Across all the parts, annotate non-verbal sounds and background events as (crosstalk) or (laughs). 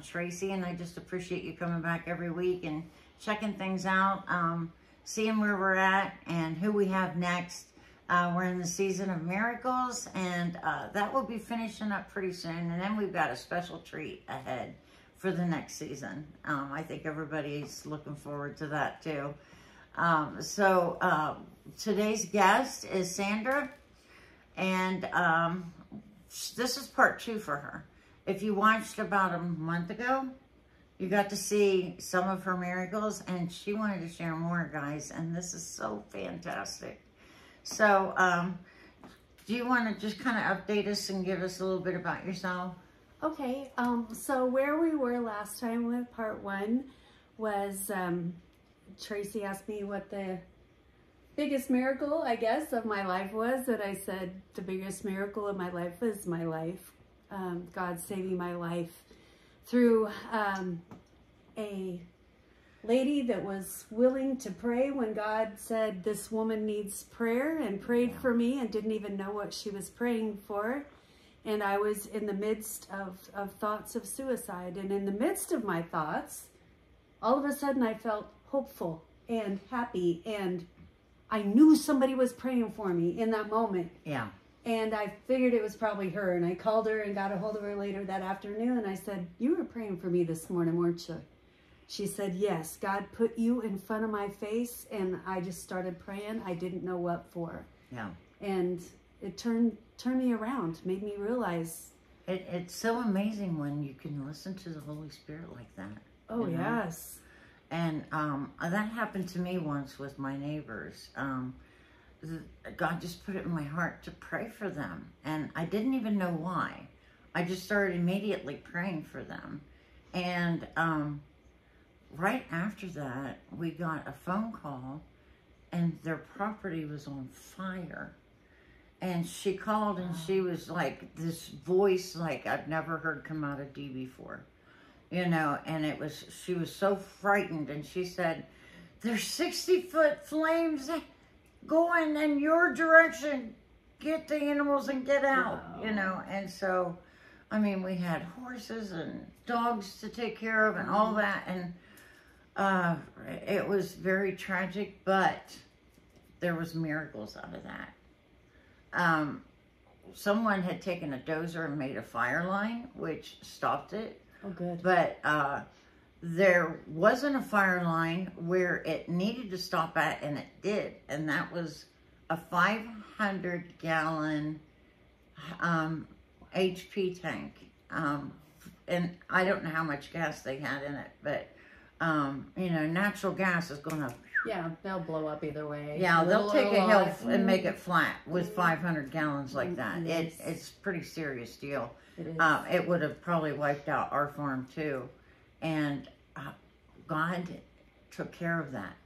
Tracy, and I just appreciate you coming back every week and checking things out, um, seeing where we're at and who we have next. Uh, we're in the season of miracles, and uh, that will be finishing up pretty soon. And then we've got a special treat ahead for the next season. Um, I think everybody's looking forward to that too. Um, so uh, today's guest is Sandra, and um, this is part two for her. If you watched about a month ago, you got to see some of her miracles, and she wanted to share more, guys, and this is so fantastic. So, um, do you want to just kind of update us and give us a little bit about yourself? Okay, um, so where we were last time with part one was um, Tracy asked me what the biggest miracle, I guess, of my life was. and I said the biggest miracle of my life is my life. Um, God saving my life through um, a lady that was willing to pray when God said this woman needs prayer and prayed yeah. for me and didn't even know what she was praying for and I was in the midst of, of thoughts of suicide. And in the midst of my thoughts, all of a sudden I felt hopeful and happy and I knew somebody was praying for me in that moment. Yeah. And I figured it was probably her. And I called her and got a hold of her later that afternoon. And I said, you were praying for me this morning, weren't you? She said, yes, God put you in front of my face. And I just started praying. I didn't know what for. Yeah. And it turned turned me around, made me realize. It, it's so amazing when you can listen to the Holy Spirit like that. Oh, you know? yes. And um, that happened to me once with my neighbors. Um, God just put it in my heart to pray for them. And I didn't even know why. I just started immediately praying for them. And um, right after that, we got a phone call and their property was on fire and she called and she was like this voice like I've never heard come out of D before. You know, and it was, she was so frightened and she said, there's 60 foot flames going in your direction. Get the animals and get out, wow. you know. And so, I mean, we had horses and dogs to take care of and all that. And uh, it was very tragic, but there was miracles out of that um, someone had taken a dozer and made a fire line, which stopped it. Oh, good. But uh, there wasn't a fire line where it needed to stop at, and it did. And that was a 500 gallon um, HP tank. Um, and I don't know how much gas they had in it, but, um, you know, natural gas is going to yeah, they'll blow up either way. Yeah, they'll take a hill and make it flat with 500 gallons like that. It, it's pretty serious deal. It is. Uh, it would have probably wiped out our farm too. And uh, God took care of that.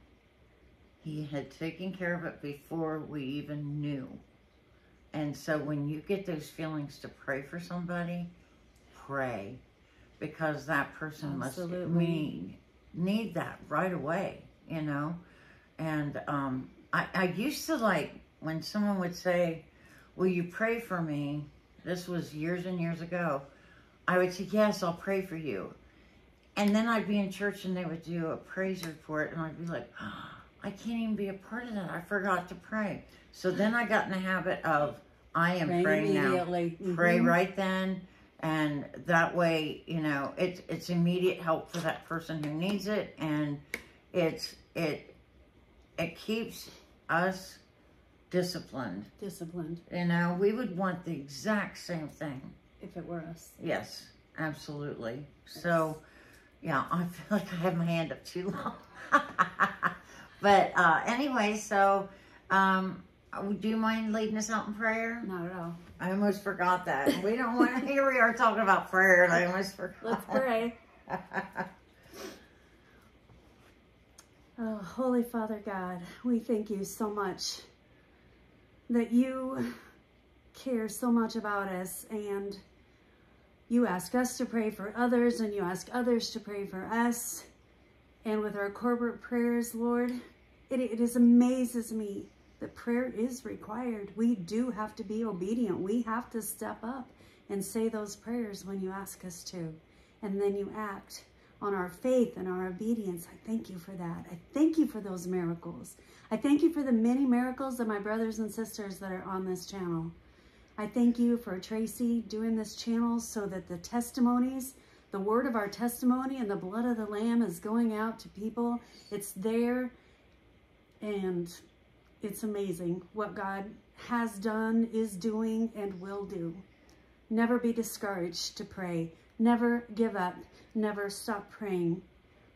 He had taken care of it before we even knew. And so when you get those feelings to pray for somebody, pray. Because that person Absolutely. must need, need that right away you know? And um, I, I used to like, when someone would say, will you pray for me? This was years and years ago. I would say, yes, I'll pray for you. And then I'd be in church and they would do a praise report and I'd be like, oh, I can't even be a part of that. I forgot to pray. So then I got in the habit of, I am Pray praying now. Mm-hmm. Pray right then. And that way, you know, it's, it's immediate help for that person who needs it. And it's it it keeps us disciplined. Disciplined. You know, we would want the exact same thing. If it were us. Yes, absolutely. Yes. So, yeah, I feel like I have my hand up too long. (laughs) but uh, anyway, so um, do you mind leading us out in prayer? Not at all. I almost forgot that. We don't want to, (laughs) here we are talking about prayer and I almost forgot. Let's pray. (laughs) Oh, Holy Father God, we thank you so much that you care so much about us and you ask us to pray for others and you ask others to pray for us. And with our corporate prayers, Lord, it, it is amazes me that prayer is required. We do have to be obedient. We have to step up and say those prayers when you ask us to. And then you act on our faith and our obedience. I thank you for that. I thank you for those miracles. I thank you for the many miracles of my brothers and sisters that are on this channel. I thank you for Tracy doing this channel so that the testimonies, the word of our testimony and the blood of the Lamb is going out to people. It's there and it's amazing what God has done, is doing, and will do. Never be discouraged to pray. Never give up. Never stop praying.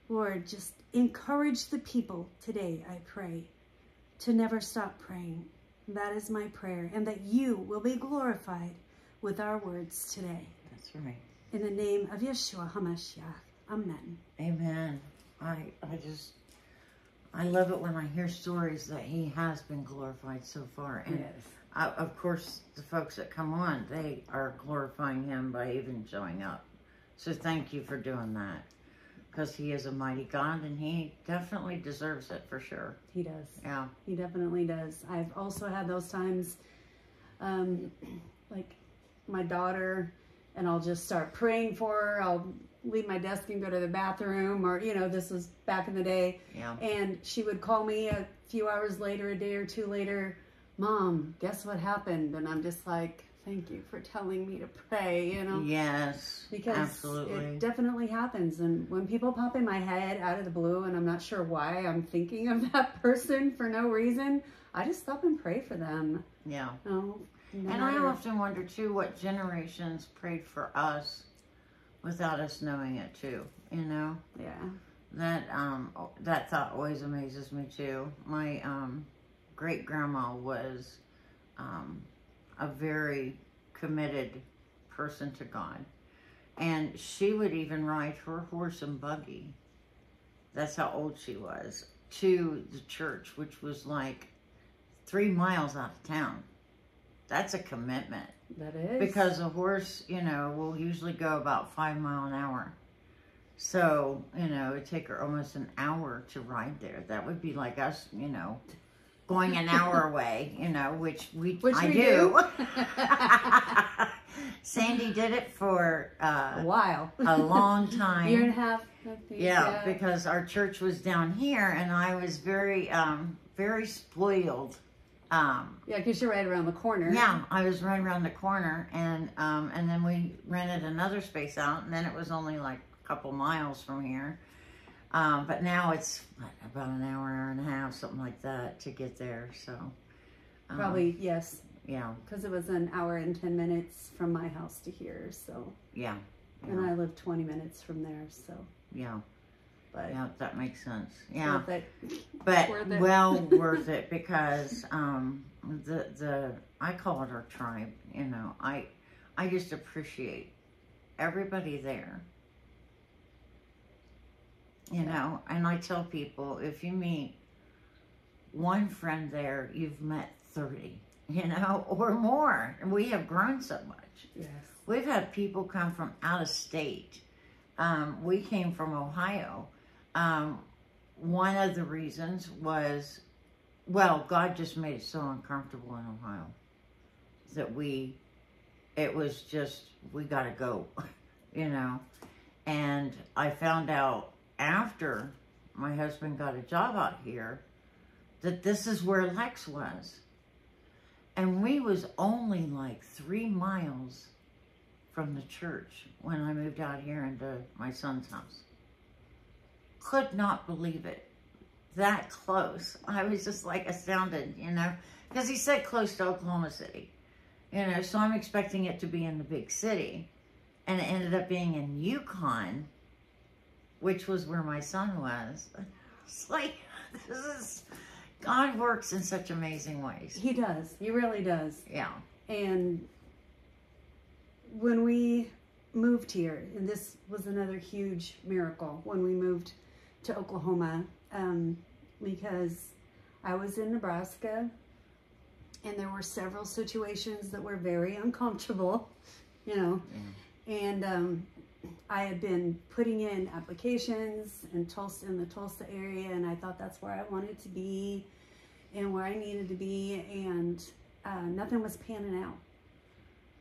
Lord, just encourage the people today, I pray, to never stop praying. That is my prayer, and that you will be glorified with our words today. That's right. In the name of Yeshua HaMashiach. Amen. Amen. I I just I love it when I hear stories that he has been glorified so far. And I, of course, the folks that come on, they are glorifying him by even showing up. So thank you for doing that. Because he is a mighty God and he definitely deserves it for sure. He does. Yeah. He definitely does. I've also had those times, um, like my daughter, and I'll just start praying for her. I'll leave my desk and go to the bathroom, or, you know, this was back in the day. Yeah. And she would call me a few hours later, a day or two later, Mom, guess what happened? And I'm just like, thank you for telling me to pray, you know? Yes. Because absolutely. it definitely happens. And when people pop in my head out of the blue and I'm not sure why I'm thinking of (laughs) that person for no reason, I just stop and pray for them. yeah. No, no And I often wonder too what generations prayed for us without us knowing it too, you know? Yeah. That um that thought always amazes me too. My um great grandma was um a very committed person to God. And she would even ride her horse and buggy. That's how old she was. To the church, which was like three miles out of town. That's a commitment. That is. Because a horse, you know, will usually go about five mile an hour. So, you know, it'd take her almost an hour to ride there. That would be like us, you know, going an hour away, you know, which we Which I we do. do. (laughs) Sandy did it for a uh, while. a long time. (laughs) Year and a half. Think, Yeah, because our church was down here, and I was very, um, very spoiled. Um, Yeah, because you're right around the corner. yeah, I was right around the corner, and um, and then we rented another space out, and then it was only like a couple miles from here. Um, but now it's what, about an hour, hour and a half, something like that, to get there. So um, Probably, yes. yeah, Because it was an hour and 10 minutes from my house to here. So, yeah, and I live 20 minutes from there. So, yeah, but yeah. That makes sense. Yeah. worth it. but worth well (laughs) worth it because um, the the I call it our tribe. You know, I I just appreciate everybody there. You know, and I tell people if you meet one friend there, you've met thirty. (laughs) You know, or more. And we have grown so much. Yes. We've had people come from out of state. Um, we came from Ohio. Um, one of the reasons was, well, God just made it so uncomfortable in Ohio that we, it was just, we got to go, (laughs) you know. And I found out after my husband got a job out here that this is where Lex was. And we was only like three miles from the church when I moved out here into my son's house. Could not believe it. That close. I was just like astounded, you know, because he said close to Oklahoma City, you know, so I'm expecting it to be in the big city. And it ended up being in Yukon, which was where my son was. It's like, (laughs) this is, God works in such amazing ways. He does. He really does. Yeah. And when we moved here, and this was another huge miracle when we moved to Oklahoma, um, because I was in Nebraska and there were several situations that were very uncomfortable, (laughs) you know. And um, I had been putting in applications in Tulsa, in the Tulsa area, and I thought that's where I wanted to be. and where I needed to be, and uh, nothing was panning out.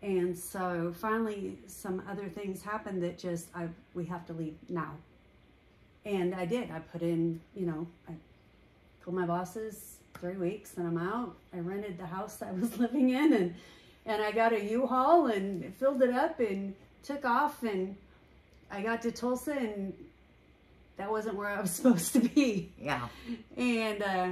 And so finally, some other things happened that just I we have to leave now. And I did. I put in, you know, I told my bosses three weeks and I'm out. I rented the house I was (laughs) living in and and I got a U-Haul and filled it up and took off and I got to Tulsa and that wasn't where I was (laughs) supposed to be. Yeah. And uh,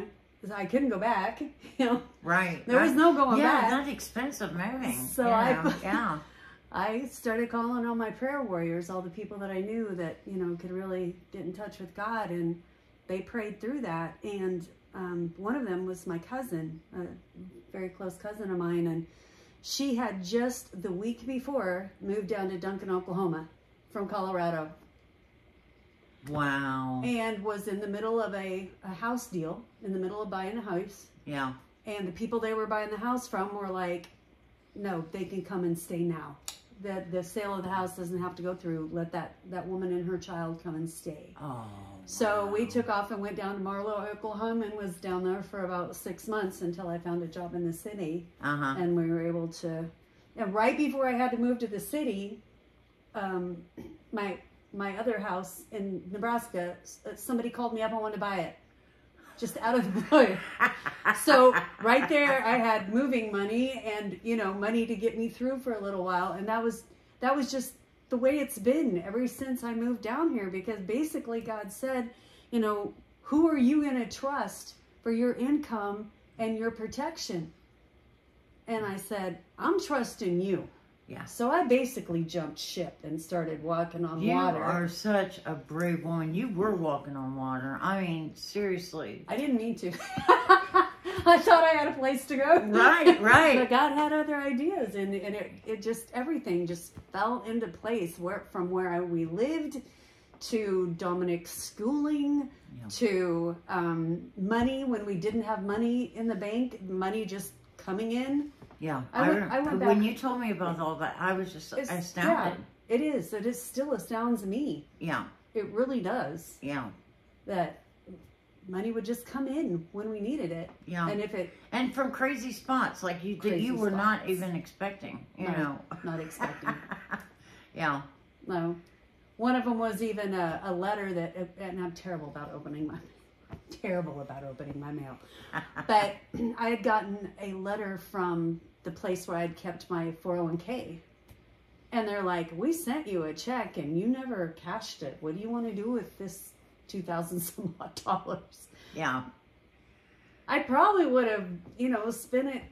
I couldn't go back. (laughs) You know, Right. there was no going yeah, back. that's expensive moving. So I- know, yeah. (laughs) I started calling all my prayer warriors, all the people that I knew that you know could really get in touch with God, and they prayed through that. And um, one of them was my cousin, a very close cousin of mine, and she had just the week before moved down to Duncan, Oklahoma, from Colorado, Wow. and was in the middle of a, a house deal, in the middle of buying a house. Yeah. And the people they were buying the house from were like, no, they can come and stay now. The, the sale of the house doesn't have to go through. Let that, that woman and her child come and stay. Oh. So we took off and went down to Marlow, Oklahoma, and was down there for about six months until I found a job in the city. Uh huh. And we were able to, and right before I had to move to the city, um, my my other house in Nebraska, uh, somebody called me up and wanted to buy it, just out of (laughs) the blue. so right there, I had moving money and you know money to get me through for a little while, and that was that was just the way it's been ever since I moved down here. Because basically, God said, you know, who are you going to trust for your income and your protection? And I said, I'm trusting you. Yeah. So I basically jumped ship and started walking on You water. You are such a brave woman. You were walking on water. I mean, seriously. I didn't mean to. (laughs) I thought I had a place to go. Right, (laughs) right. but God had other ideas, and, and it, it just, everything just fell into place where, from where I, we lived to Dominic's schooling Yeah. to um, money when we didn't have money in the bank, money just coming in. Yeah. I went- I went when you told me about all that, I was just It's- astounded. Yeah, it is. It is still astounds me. Yeah. It really does. Yeah. that money would just come in when we needed it. Yeah. And if it And from crazy spots like you that you were not even expecting, you No. know. not expecting, (laughs) yeah. no. One of them was even a, a letter that, and I'm terrible about opening my, terrible about opening my mail. (laughs) But I had gotten a letter from the place where I'd kept my 401k. And they're like, we sent you a check and you never cashed it. What do you want to do with this 2000 some odd (laughs) dollars? Yeah. I probably would have, you know, spent it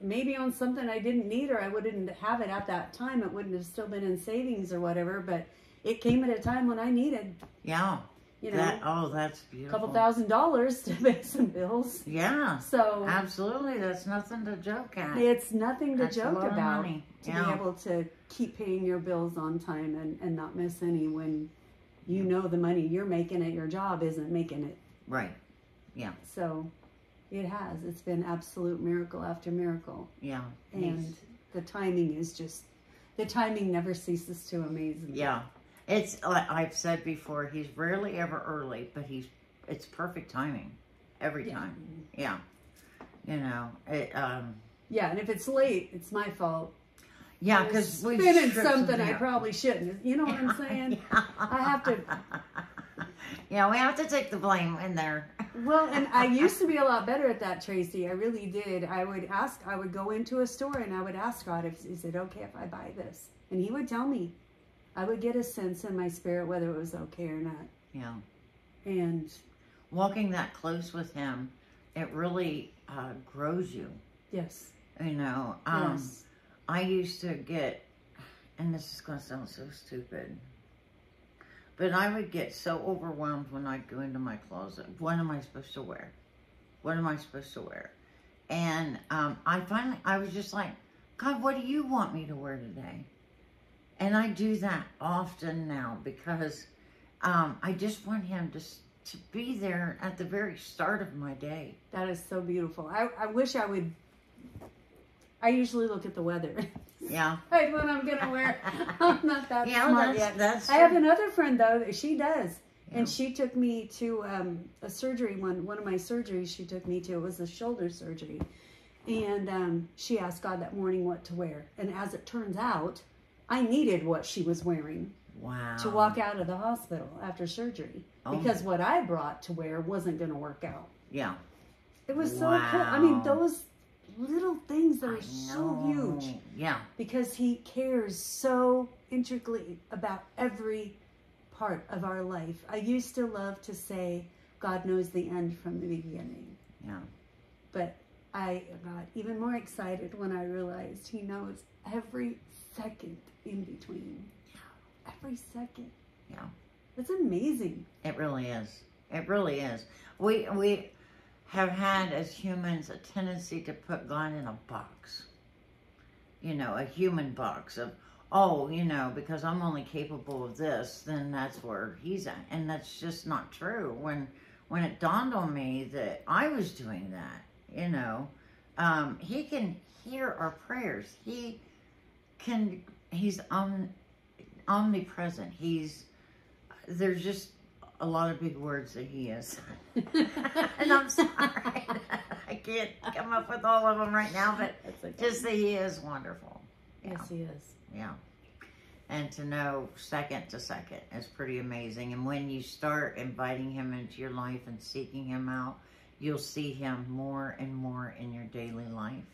maybe on something I didn't need or I wouldn't have it at that time. It wouldn't have still been in savings or whatever, but it came at a time when I needed, Yeah. You know, that oh that's beautiful. a couple thousand dollars to (laughs) pay some bills. Yeah. So Absolutely. That's nothing to joke at. it's nothing to That's joke about to Yeah. be able to keep paying your bills on time and, and not miss any when you know the money you're making at your job isn't making it. Right. Yeah. So it has. It's been absolute miracle after miracle. Yeah. and He's- the timing is just the timing never ceases to amaze me. yeah. It's like I've said before, he's rarely ever early, but he's it's perfect timing. Every Yeah. time. Yeah. You know, it um Yeah, and if it's late, it's my fault. yeah, because we spinning something I probably shouldn't. You know what I'm saying? I have to- Yeah, we have to take the blame in there. Well, and I used to be a lot better at that, Tracy. I really did. I would ask. I would go into a store and I would ask God, if, "Is it okay if I buy this?" And He would tell me. I would get a sense in my spirit whether it was okay or not. Yeah. And Walking that close with him, it really uh, grows you. yes, You know, um, yes, I used to get, and this is going to sound so stupid, but I would get so overwhelmed when I'd go into my closet. What am I supposed to wear? What am I supposed to wear? And um, I finally, I was just like, God, what do you want me to wear today? And I do that often now because um, I just want him to, to be there at the very start of my day. that is so beautiful. I, I wish I would. I usually look at the weather. Yeah. (laughs) Like what I'm gonna wear. (laughs) I'm not that Yeah, smart that's, yet. that's I have another friend though that she does, And she took me to um, a surgery one one of my surgeries she took me to. It was a shoulder surgery. And um, she asked God that morning what to wear. And as it turns out, I needed what she was wearing Wow. to walk out of the hospital after surgery Oh. because what I brought to wear wasn't going to work out. Yeah. It was so cool. I mean, those little things that are so huge Yeah. because he cares so intricately about every part of our life. I used to love to say, God knows the end from the beginning. Yeah. But I got even more excited when I realized he knows every second in between. Every second. Yeah. It's amazing. It really is. It really is. We we have had as humans a tendency to put God in a box. You know, a human box of oh, you know, because I'm only capable of this, then that's where he's at. And that's just not true. When when it dawned on me that I was doing that, you know, um, he can hear our prayers. He can he's om, omnipresent. He's there's just a lot of big words that he is. (laughs) and I'm sorry. (laughs) I can't come up with all of them right now, but (laughs) okay. just that he is wonderful. Yeah. Yes, he is. Yeah. And to know second to second is pretty amazing. And when you start inviting him into your life and seeking him out, you'll see him more and more in your daily life.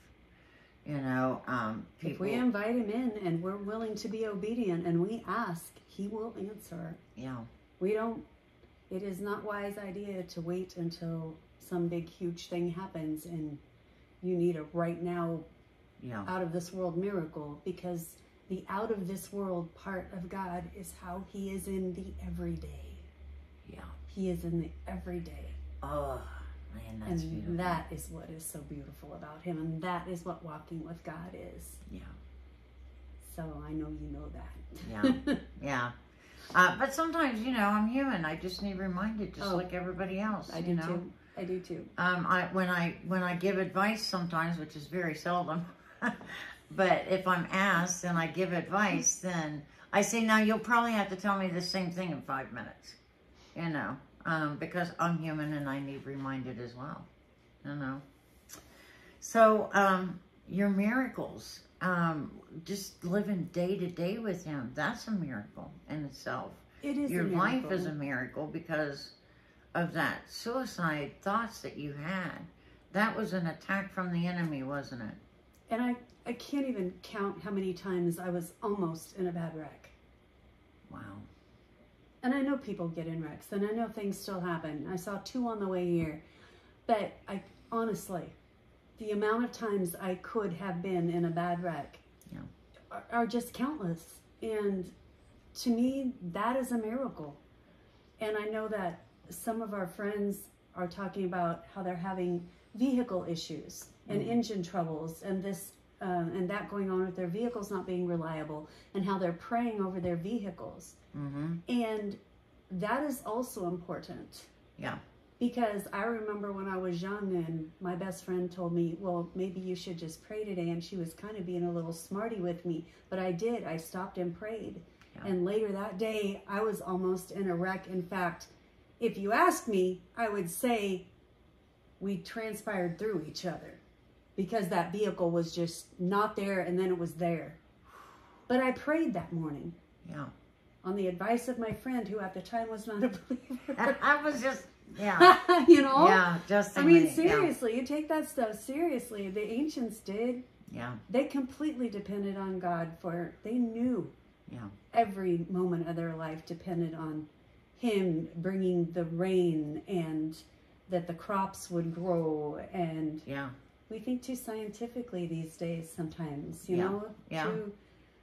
You know, um, If we invite him in and we're willing to be obedient and we ask, he will answer. yeah, We don't, it is not wise idea to wait until some big, huge thing happens and you need a right now, yeah, out of this world miracle because the out of this world part of God is how he is in the everyday. yeah. He is in the everyday. Oh, man, that's and beautiful. that is what is so beautiful about him. And that is what walking with God is. Yeah. So I know you know that. Yeah. (laughs) Yeah. Uh, but sometimes, you know, I'm human. I just need reminded, just Oh. like everybody else. I do know? too. I do too. Um, I when I when I give advice sometimes, which is very seldom, (laughs) but if I'm asked and I give advice, then I say, now you'll probably have to tell me the same thing in five minutes, you know, um, because I'm human and I need reminded as well, you know. So um, your miracles, um, just living day to day with Him, that's a miracle in itself It is your life is a miracle because of that suicide thoughts that you had. That was an attack from the enemy, wasn't it? And I, I can't even count how many times I was almost in a bad wreck. Wow. And I know people get in wrecks, and I know things still happen. I saw two on the way here. But I honestly, the amount of times I could have been in a bad wreck Yeah. are, are just countless. And to me, that is a miracle. And I know that some of our friends are talking about how they're having vehicle issues and mm-hmm. engine troubles and this uh, and that going on with their vehicles not being reliable and how they're praying over their vehicles. Mm-hmm. And that is also important Yeah. because I remember when I was young and my best friend told me, well, maybe you should just pray today. And she was kind of being a little smarty with me. But I did. I stopped and prayed. Yeah. And later that day, I was almost in a wreck. In fact, if you ask me, I would say we transpired through each other because that vehicle was just not there and then it was there. But I prayed that morning Yeah. on the advice of my friend who at the time was not a (laughs) believer. (laughs) I was just, yeah. (laughs) you know? Yeah. Just I mean, the- yeah. seriously, you take that stuff seriously. The ancients did. Yeah. They completely depended on God for, they knew Yeah. every moment of their life depended on Him bringing the rain and that the crops would grow. And Yeah. We think too scientifically these days sometimes, you Yeah. know? Yeah. Too,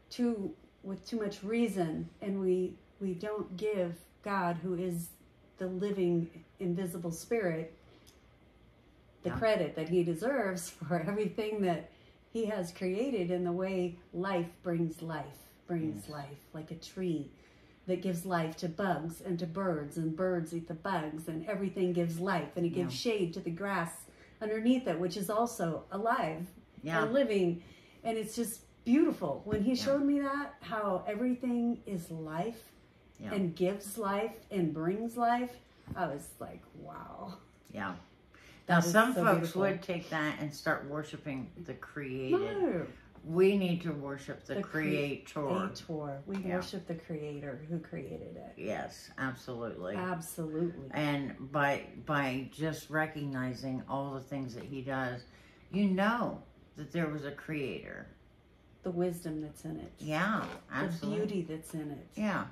too, with too much reason. And we, we don't give God, who is the living, invisible spirit, the Yeah. credit that he deserves (laughs) for everything that he has created in the way life brings life, brings Yes. life, like a tree that gives life to bugs and to birds, and birds eat the bugs, and everything gives life, and it gives shade to the grass underneath it, which is also alive Yeah. and living. And it's just beautiful. When he showed me that, how everything is life Yeah. and gives life and brings life, I was like, wow. Yeah. That Now, some so folks beautiful. would take that and start worshiping the created. No. We need to worship the, The creator. Creator. We Yeah. worship the creator who created it. Yes, absolutely. Absolutely. and by by just recognizing all the things that he does, you know that there was a creator. The wisdom that's in it. Yeah, absolutely. The beauty that's in it. Yeah,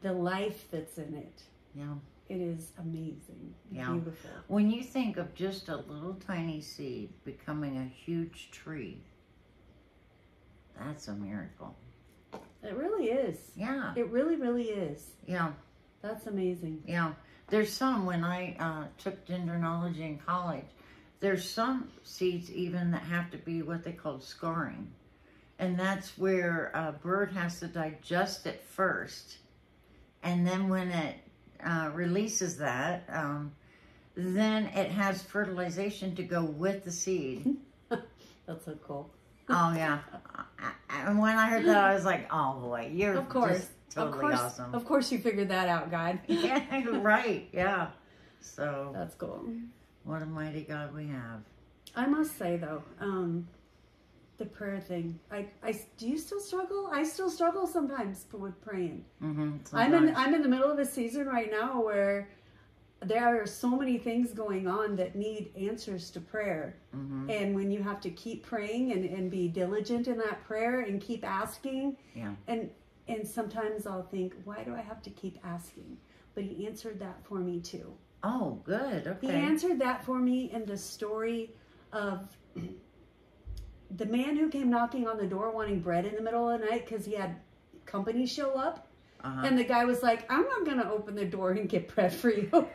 The life that's in it. yeah. It is amazing. Yeah. Beautiful. When you think of just a little tiny seed becoming a huge tree, that's a miracle. It really is. Yeah, It really, really is. yeah, That's amazing. yeah. There's some when I uh, took dendronology in college. There's some seeds even that have to be what they call scarring, and that's where a bird has to digest it first, and then when it uh, releases that, um, then it has fertilization to go with the seed. (laughs) That's so cool. Oh yeah, and when I heard that, I was like, "Oh boy, you're Of course. totally of course. awesome." Of course you figured that out, God. (laughs) yeah, right. Yeah. So, That's cool. what a mighty God we have. I must say though, um, the prayer thing. I, I do you still struggle? I still struggle sometimes with praying. Mm-hmm. I'm in I'm in the middle of a season right now where there are so many things going on that need answers to prayer. hmm And when you have to keep praying and, and be diligent in that prayer and keep asking, Yeah. and and sometimes I'll think, why do I have to keep asking? But he answered that for me too. Oh, good. He answered that for me in the story of (clears throat) the man who came knocking on the door wanting bread in the middle of the night because he had company show up. Uh-huh. And the guy was like, I'm not going to open the door and get bread for you. (laughs)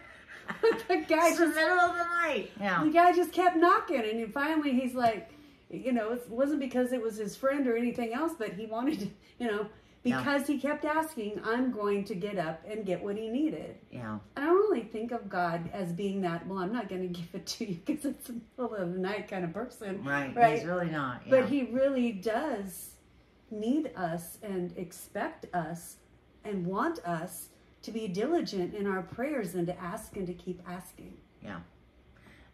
the guy it's the just middle of the night. Yeah. the guy just kept knocking and then finally he's like you know it wasn't because it was his friend or anything else but he wanted to you know Yeah. because he kept asking i'm going to get up and get what he needed Yeah. i don't really think of god as being that well i'm not going (laughs) to give it to you because it's the middle of the night kind of person Right. Right. He's really not. Yeah. but he really does need us and expect us and want us to be diligent in our prayers and to ask and to keep asking Yeah.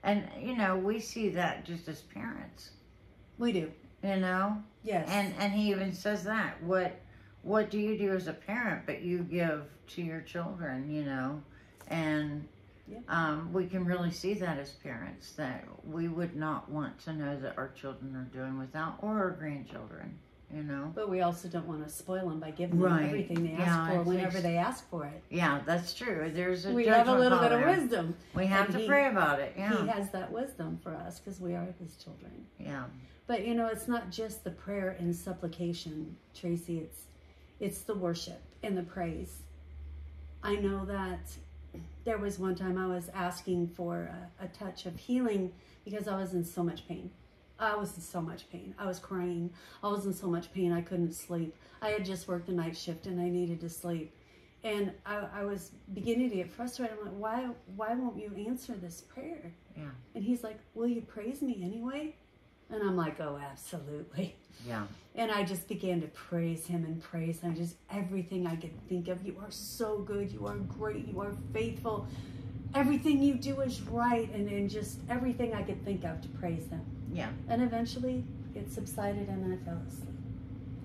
and you know, we see that just as parents. we do You know, yes and and he even says that what what do you do as a parent but you give to your children you know and Yeah. um, we can really see that as parents that we would not want to know that our children are doing without or our grandchildren you know But we also don't want to spoil them by giving them everything they ask Yeah, for whenever they ask for it. yeah that's true there's a We have a little bit of there. wisdom. we have and to he- pray about it Yeah, He has that wisdom for us because we are his children. yeah But you know, it's not just the prayer and supplication, Tracy. It's it's the worship and the praise. I know that there was one time I was asking for a, a touch of healing because I was in so much pain. I was in so much pain. I was crying. I was in so much pain I couldn't sleep. I had just worked the night shift and I needed to sleep. And I, I was beginning to get frustrated. I'm like, why why won't you answer this prayer? Yeah. And he's like, Will you praise me anyway? And I'm like, Oh, absolutely. yeah And I just began to praise him and praise him. Just everything I could think of. You are so good. You are great. You are faithful. Everything you do is right. And, and just everything I could think of to praise him. Yeah And eventually it subsided and I fell asleep.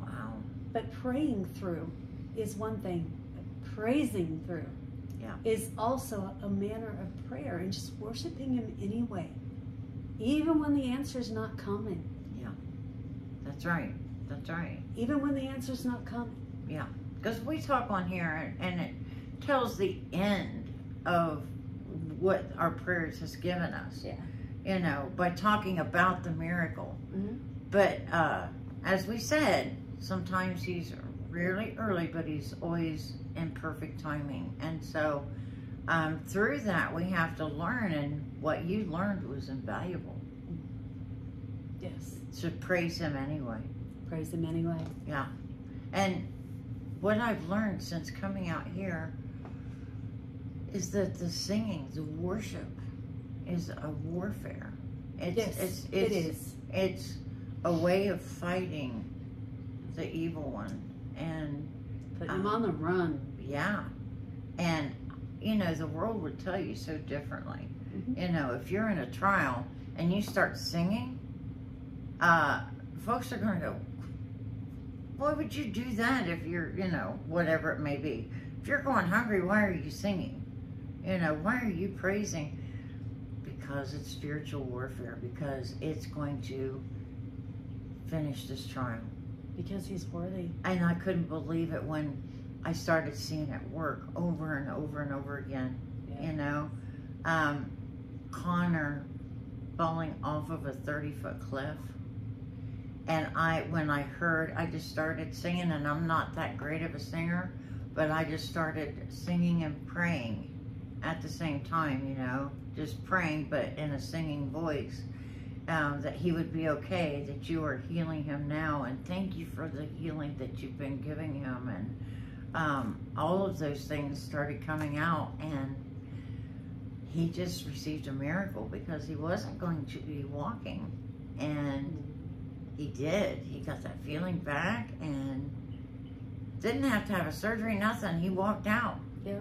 wow But praying through is one thing, praising through Yeah. is also a manner of prayer and just worshiping Him anyway, even when the answer's not coming, Yeah. that's right that's right even when the answer's not coming. Yeah. Because we talk on here and it tells the end of what our prayers has given us Yeah. You know by talking about the miracle Mhm. but uh as we said sometimes he's rarely early but he's always in perfect timing and so um through that we have to learn and what you learned was invaluable Yes. to praise him anyway Praise Him anyway. Yeah. And what I've learned since coming out here is that the singing, the worship, is a warfare. It's, yes, it's, it's, it is. It's a way of fighting the evil one. And Put Him um, on the run. Yeah. And, you know, the world would tell you so differently. Mhm. You know, if you're in a trial and you start singing, uh, folks are going to go, why would you do that if you're, you know, whatever it may be? If you're going hungry, why are you singing? You know, why are you praising? Because it's spiritual warfare, because it's going to finish this trial. Because he's worthy. And I couldn't believe it when I started seeing it work over and over and over again. Yeah. You know, um, Connor falling off of a 30 foot cliff. And I, when I heard, I just started singing, and I'm not that great of a singer, but I just started singing and praying at the same time, you know, just praying, but in a singing voice. Um, that he would be okay, that you are healing him now, and thank you for the healing that you've been giving him. And um, all of those things started coming out, and he just received a miracle because he wasn't going to be walking. And he did. He got that feeling back and didn't have to have a surgery, nothing. He walked out. Yeah.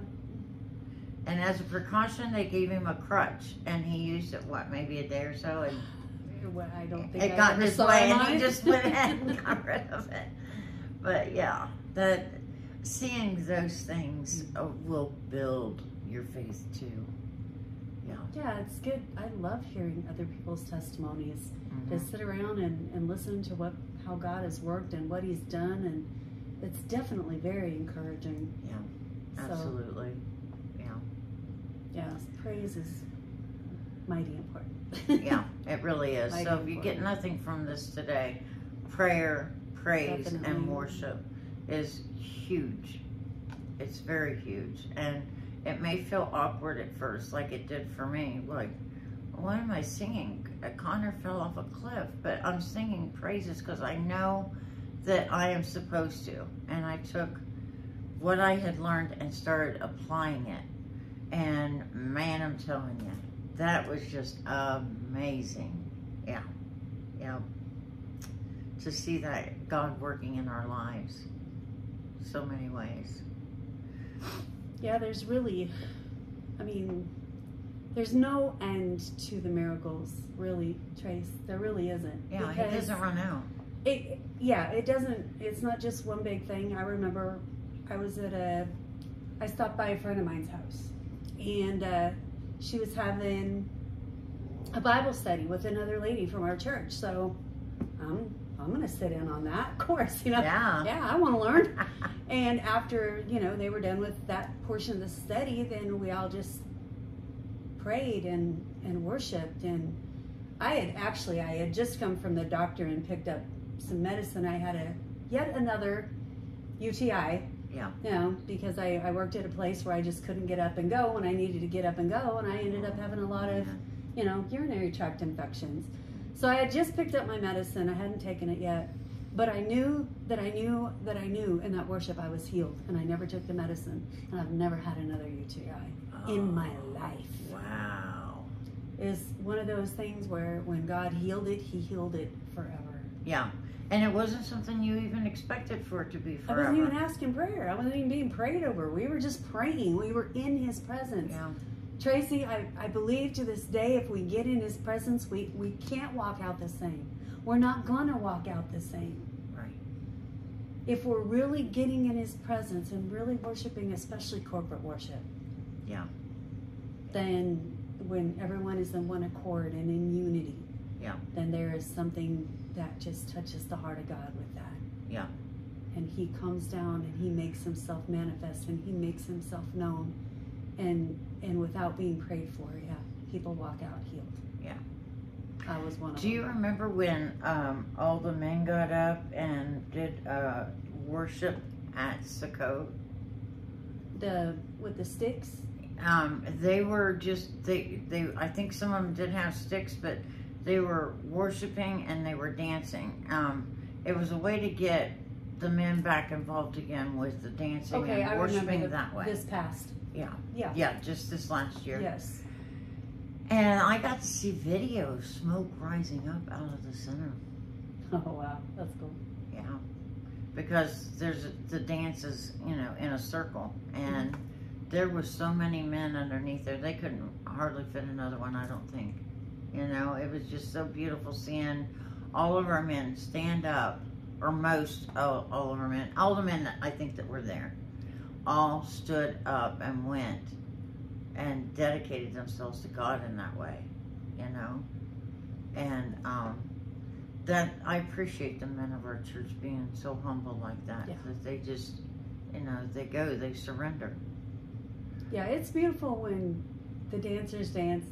And as a precaution, they gave him a crutch, and he used it, what, maybe a day or so, and Well, I don't think it I got his way, and he (laughs) just went ahead and got rid of it. But yeah, that seeing those things uh, will build your faith too. Yeah. Yeah, it's good. I love hearing other people's testimonies. Mhm. To sit around and, and listen to what how God has worked and what He's done, and it's definitely very encouraging. Yeah, Absolutely. Yeah. Yeah, praise is mighty important. (laughs) Yeah, it really is. Mighty So if you get nothing from this today, prayer, praise, and worship is huge. It's very huge. And it may feel awkward at first, like it did for me. Like, what am I singing? Uh, Connor fell off a cliff, but I'm singing praises because I know that I am supposed to. And I took what I had learned and started applying it. And man, I'm telling you, that was just amazing. Yeah. Yeah. To see that God working in our lives so many ways. yeah, there's really, I mean, there's no end to the miracles, really, Trace. There really isn't. Yeah, Because- doesn't run out. It, yeah, it doesn't. It's not just one big thing. I remember I was at a, I stopped by a friend of mine's house, and uh, she was having a Bible study with another lady from our church. So, I'm I'm gonna sit in on that, of (laughs) course. You know, Yeah. yeah, I want to learn. (laughs) And after you know they were done with that portion of the study, then we all just prayed and and worshipped. And I had actually I had just come from the doctor and picked up some medicine. I had a yet another UTI. Yeah. You know, because I, I worked at a place where I just couldn't get up and go when I needed to get up and go, and I ended up having a lot of, you know, urinary tract infections. So I had just picked up my medicine. I hadn't taken it yet, but I knew that I knew that I knew in that worship I was healed, and I never took the medicine, and I've never had another UTI in oh. my life. Wow. Is one of those things where when God healed it, He healed it forever. Yeah. And it wasn't something you even expected for it to be for I wasn't even asking prayer. I wasn't even being prayed over. We were just praying. We were in His presence. Yeah. Tracy, I, I believe to this day, if we get in His presence, we, we can't walk out the same. We're not going to walk out the same. Right. If we're really getting in His presence and really worshiping, especially corporate worship, Yeah. then when everyone is in one accord and in unity, Yeah. then there is something that just touches the heart of God with that. Yeah. And He comes down and He makes Himself manifest and He makes Himself known, and and without being prayed for, yeah, people walk out healed. Yeah. I was one of Do you them. remember when um, all the men got up and did uh, worship at Sukkot? The with the sticks. Um, they were just they they. I think some of them did have sticks, but they were worshiping and they were dancing. Um, it was a way to get the men back involved again with the dancing Okay, and I worshiping the, that way. this past. Yeah. Yeah. Yeah, just this last year. Yes. And I got to see video of smoke rising up out of the center. Oh wow, that's cool. Yeah. because there's the dances, you know, in a circle, and there was so many men underneath there they couldn't hardly fit another one. I don't think. You know, it was just so beautiful seeing all of our men stand up, or most all, all of our men, all the men that I think that were there, all stood up and went and dedicated themselves to God in that way. You know, and um, that I appreciate the men of our church being so humble like that. Yeah. That they just, you know, they go, they surrender. Yeah, it's beautiful when the dancers dance,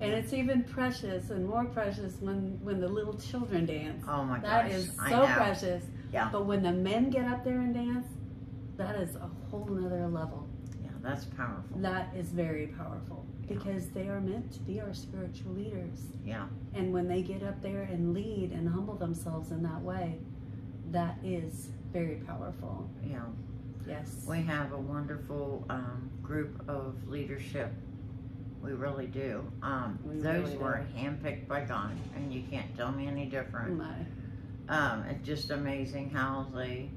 and it's even precious and more precious when when the little children dance. Oh my That gosh, is I so precious. Yeah. But when the men get up there and dance, that is a whole nother level. Yeah, that's powerful. That is very powerful Yeah. because they are meant to be our spiritual leaders. Yeah, And when they get up there and lead and humble themselves in that way, that is very powerful. yeah. Yes. We have a wonderful um, group of leadership. We really do. Um, We those really do. were handpicked by God, and you can't tell me any different. My, Um, it's just amazing how they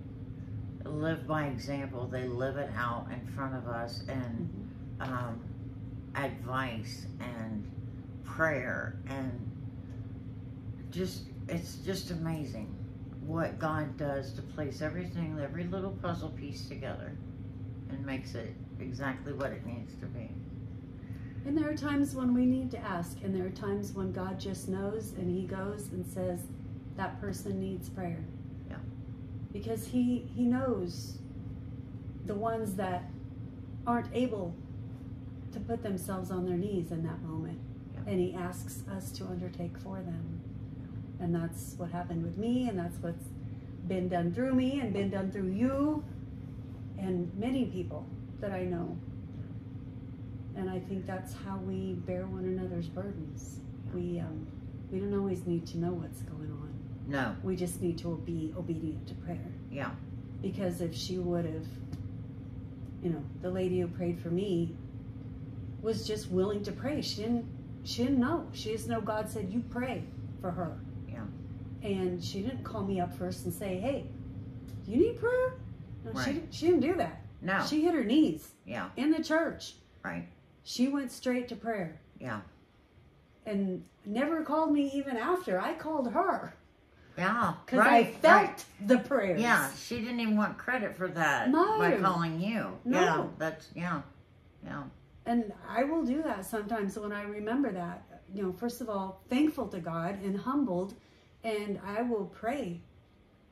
live by example. They live it out in front of us, and um, advice and prayer, and just it's just amazing what God does to place everything, every little puzzle piece together, and makes it exactly what it needs to be. And there are times when we need to ask, and there are times when God just knows and He goes and says, that person needs prayer. Yeah. Because He He knows the ones that aren't able to put themselves on their knees in that moment. Yeah. And He asks us to undertake for them. And that's what happened with me, and that's what's been done through me, and been done through you, and many people that I know. And I think that's how we bear one another's burdens. We um, we don't always need to know what's going on. No, We just need to be obedient to prayer. Yeah. Because if she would have, you know, the lady who prayed for me was just willing to pray. She didn't. She didn't know. She just know God said you pray for her. Yeah. And she didn't call me up first and say, "Hey, do you need prayer?" No, Right. didn't- she didn't do that. no, She hit her knees yeah, in the church. right, She went straight to prayer. yeah, and never called me even after. I called her yeah, because right, I felt right. the prayers. Yeah, she didn't even want credit for that No. by calling you. No. Yeah, that's yeah, yeah, And I will do that sometimes when I remember that. You know, first of all, thankful to God and humbled, and I will pray.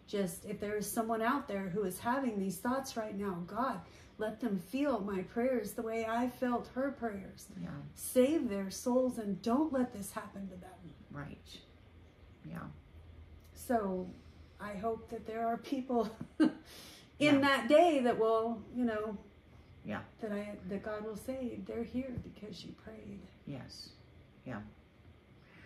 Just if there is someone out there who is having these thoughts right now, God, let them feel my prayers the way I felt her prayers. yeah, Save their souls and don't let this happen to them. right, yeah, So I hope that there are people (laughs) in Yeah. that day that will, you know, Yeah. that I that God will say they're here because you prayed. yes, Yeah.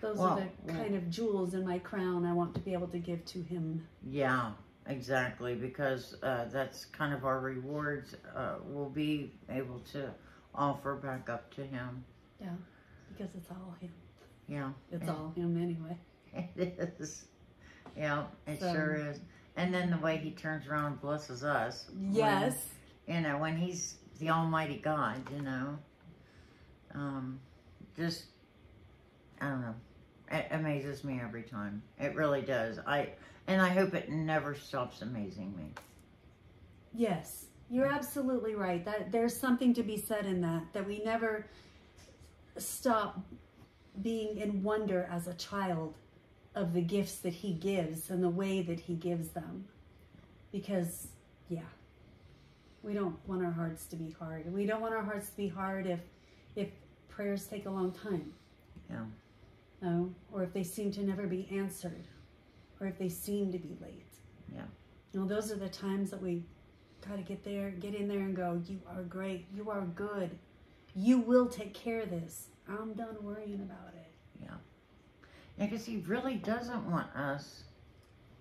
Those Well, are the well- kind of jewels in my crown I want to be able to give to him. yeah, exactly. Because uh, that's kind of our rewards. Uh, we'll be able to offer back up to him. Yeah, because it's all him. Yeah, It's Yeah. all him anyway. (laughs) it is. Yeah, it So- sure is. And then the way he turns around and blesses us. when- Yes. you know, when he's the Almighty God, you know, um, just I don't know, it amazes me every time. It really does. I and I hope it never stops amazing me. Yes. You're absolutely right. That there's something to be said in that that we never stop being in wonder as a child of the gifts that he gives and the way that he gives them. Because yeah. We don't want our hearts to be hard. We don't want our hearts to be hard if if prayers take a long time. Yeah. No, or if they seem to never be answered, or if they seem to be late. Yeah. You know, those are the times that we got to get there, get in there and go, You are great. You are good. You will take care of this. I'm done worrying about it. Yeah, because he really doesn't want us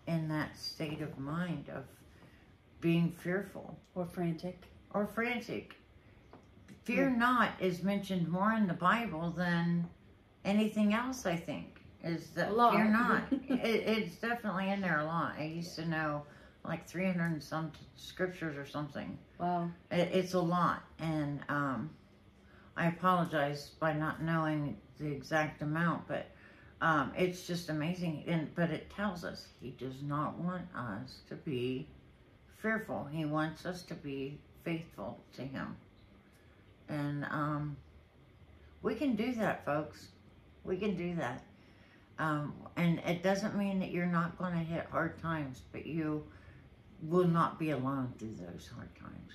in that state of mind of being fearful Or frantic. or frantic. Fear not is mentioned more in the Bible than anything else, I think. Is that fear not? (laughs) it, it's definitely in there a lot. I used to know like 300 and some scriptures or something. Wow. It, it's a lot, and um, I apologize by not knowing the exact amount, but um, it's just amazing. And but it tells us He does not want us to be fearful. He wants us to be faithful to Him, and um, we can do that, folks. We can do that. Um, and it doesn't mean that you're not going to hit hard times, but you will not be alone through those hard times.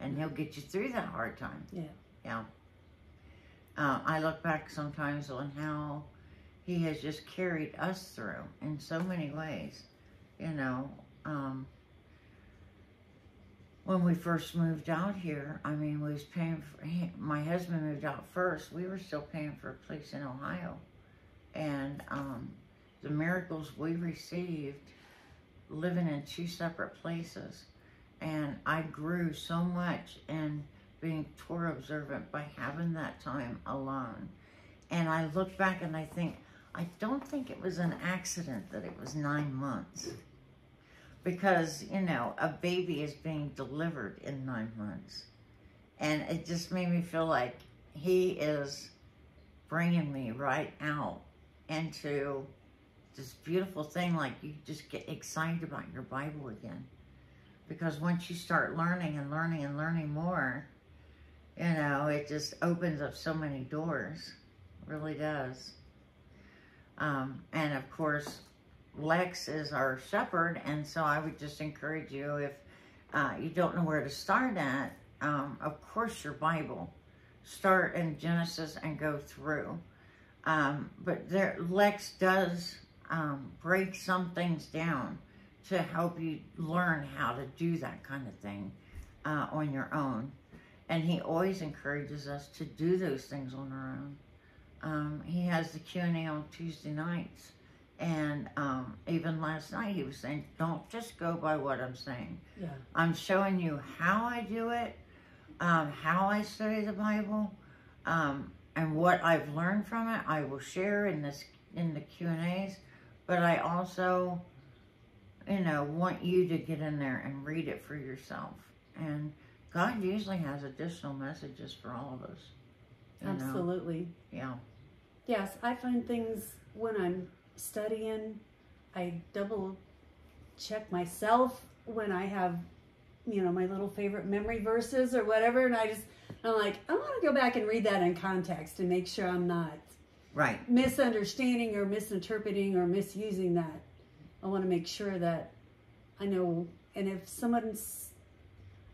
And he'll get you through that hard time. Yeah. Yeah. Uh, I look back sometimes on how he has just carried us through in so many ways. You know, um, when we first moved out here, I mean, we was paying for, he, my husband moved out first. We were still paying for a place in Ohio. And um, the miracles we received living in two separate places. And I grew so much in being Torah observant by having that time alone. And I look back and I think, I don't think it was an accident that it was nine months. Because, you know, a baby is being delivered in nine months. And it just made me feel like he is bringing me right out into this beautiful thing. Like you just get excited about your Bible again. Because once you start learning and learning and learning more, you know, it just opens up so many doors. It really does. Um, and of course, Lex is our shepherd, and so I would just encourage you if uh, you don't know where to start at, um, of course, your Bible. Start in Genesis and go through. Um, but there, Lex does um, break some things down to help you learn how to do that kind of thing uh, on your own. And he always encourages us to do those things on our own. Um, he has the Q&A on Tuesday nights. And um, even last night he was saying, don't just go by what I'm saying. Yeah. I'm showing you how I do it, um, how I study the Bible, um, and what I've learned from it. I will share in this in the Q and A's, but I also, you know, want you to get in there and read it for yourself. And God usually has additional messages for all of us. you know? Absolutely. Yeah. Yes, I find things when I'm studying, I double check myself when I have, you know, my little favorite memory verses or whatever, and I just, I'm like, I want to go back and read that in context and make sure I'm not Right. misunderstanding or misinterpreting or misusing that. I want to make sure that I know, and if someone's,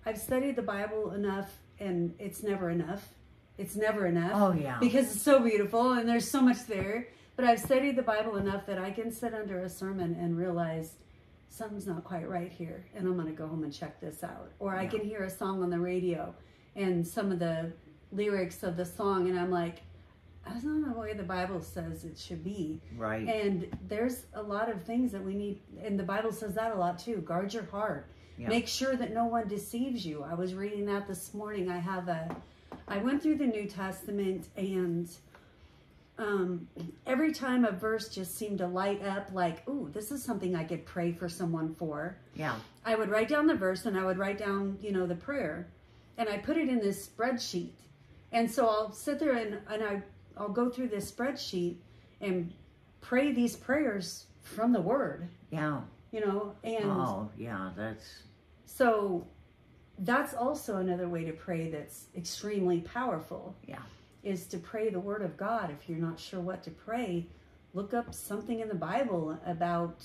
I've studied the Bible enough and it's never enough. It's never enough Oh yeah. because it's so beautiful and there's so much there. But I've studied the Bible enough that I can sit under a sermon and realize something's not quite right here, and I'm going to go home and check this out. Or I can hear a song on the radio and some of the lyrics of the song, and I'm like, that's not the way the Bible says it should be. Right. And there's a lot of things that we need, and the Bible says that a lot too. Guard your heart. Yeah. Make sure that no one deceives you. I was reading that this morning. I have a, I went through the New Testament, and um, every time a verse just seemed to light up, like, ooh, this is something I could pray for someone for. yeah. I would write down the verse and I would write down, you know, the prayer, and I put it in this spreadsheet. And so I'll sit there and, and I, I'll go through this spreadsheet and pray these prayers from the Word, Yeah. you know, and Oh yeah. That's so that's also another way to pray that's extremely powerful. Yeah. Is to pray the Word of God. If you're not sure what to pray, look up something in the Bible about.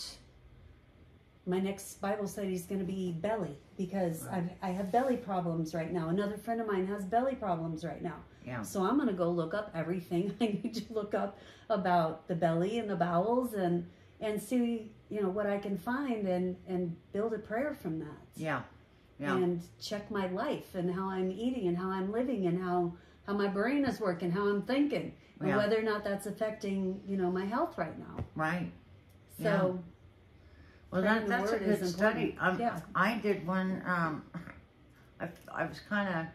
My next Bible study is going to be belly because Right. I, I have belly problems right now. Another friend of mine has belly problems right now. yeah. So I'm going to go look up everything (laughs) I need to look up about the belly and the bowels and and see you know what I can find and and build a prayer from that Yeah. Yeah. and check my life and how I'm eating and how I'm living and how how my brain is working, how I'm thinking, and Yeah. whether or not that's affecting you know my health right now. Right. So Well, that, that's a good study. Um, Yeah. I did one. Um, (laughs) I, I was kind of